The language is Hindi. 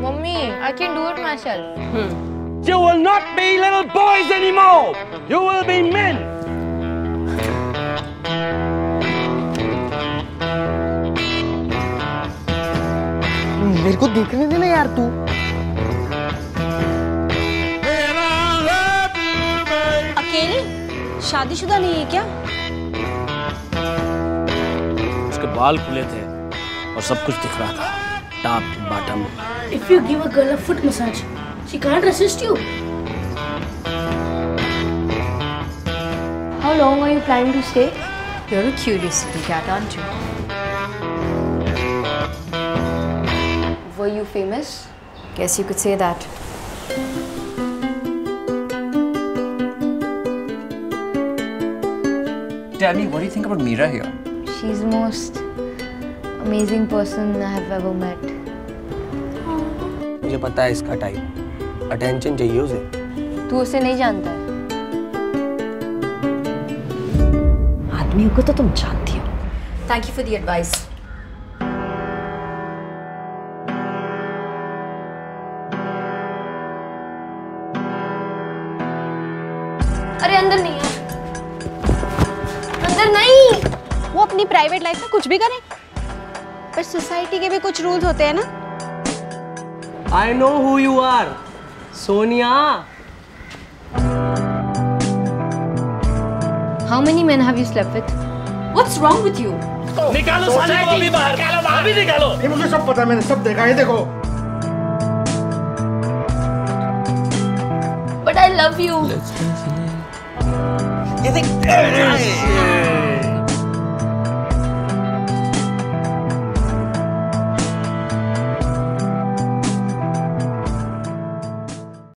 Mummy, I can do it myself. You will not be little boys anymore. You will be men. मेरे को देखने देना यार तू अकेले शादीशुदा नहीं है क्या उसके बाल खुले थे और सब कुछ दिख रहा था top to bottom. If you give a girl a foot massage, she can't resist you. How long are you planning to stay? You're a curious little cat, aren't you? Were you famous? Guess you could say that. Tell me, what do you think about Mira here? She's most amazing person I have ever met. मुझे पता है इसका टाइप अटेंशन चाहिए उसे. तू उसे नहीं जानता? है आदमियों को तो तुम जानती हो। Thank you for the advice. अरे अंदर नहीं है अंदर नहीं। वो अपनी प्राइवेट लाइफ में कुछ भी करे। पर सोसाइटी के भी कुछ रूल्स होते हैं ना? I know who you are Sonia. How many men have you slept with? What's wrong with you? निकालो साले को अभी बाहर। निकालो बाहर। अभी निकालो। ये मुझे सब पता है मैंने सब देखा है देखो। But I love you. ये देख।